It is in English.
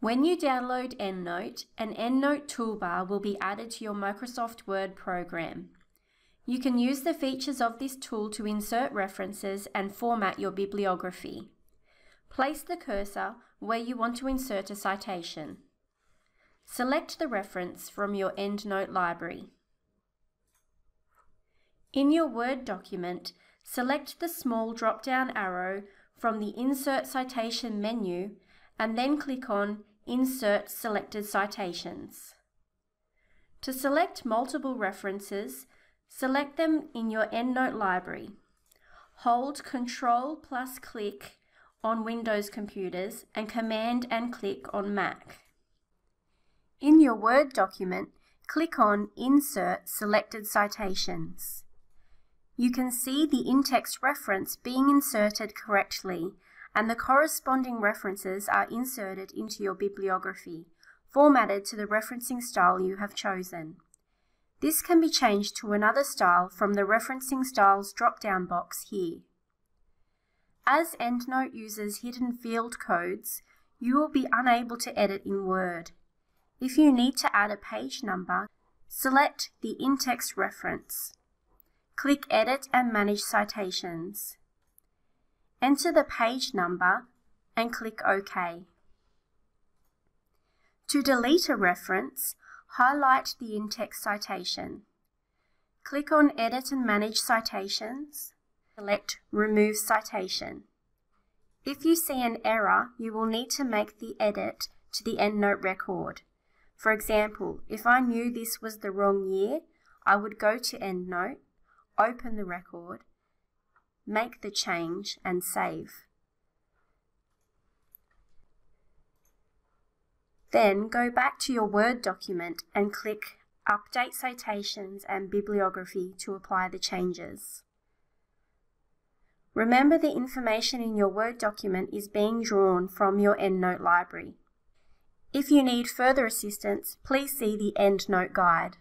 When you download EndNote, an EndNote toolbar will be added to your Microsoft Word program. You can use the features of this tool to insert references and format your bibliography. Place the cursor where you want to insert a citation. Select the reference from your EndNote library. In your Word document, select the small drop-down arrow from the Insert Citation menu and then click on Insert Selected Citations. To select multiple references, select them in your EndNote library. Hold Ctrl plus click on Windows computers and Command and click on Mac. In your Word document, click on Insert Selected Citations. You can see the in-text reference being inserted correctly and the corresponding references are inserted into your bibliography, formatted to the referencing style you have chosen. This can be changed to another style from the Referencing Styles drop-down box here. As EndNote uses hidden field codes, you will be unable to edit in Word. If you need to add a page number, select the in-text reference. Click Edit and Manage Citations. Enter the page number and click OK. To delete a reference, highlight the in-text citation. Click on Edit and Manage Citations. Select Remove Citation. If you see an error, you will need to make the edit to the EndNote record. For example, if I knew this was the wrong year, I would go to EndNote, open the record, make the change and save. Then go back to your Word document and click Update Citations and Bibliography to apply the changes. Remember the information in your Word document is being drawn from your EndNote library. If you need further assistance, please see the EndNote guide.